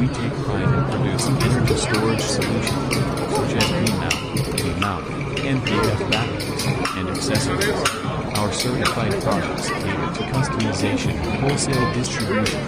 We take pride in producing energy storage solutions, such as V-mount, V-mount, and batteries, and accessories. Our certified products cater to customization and wholesale distribution.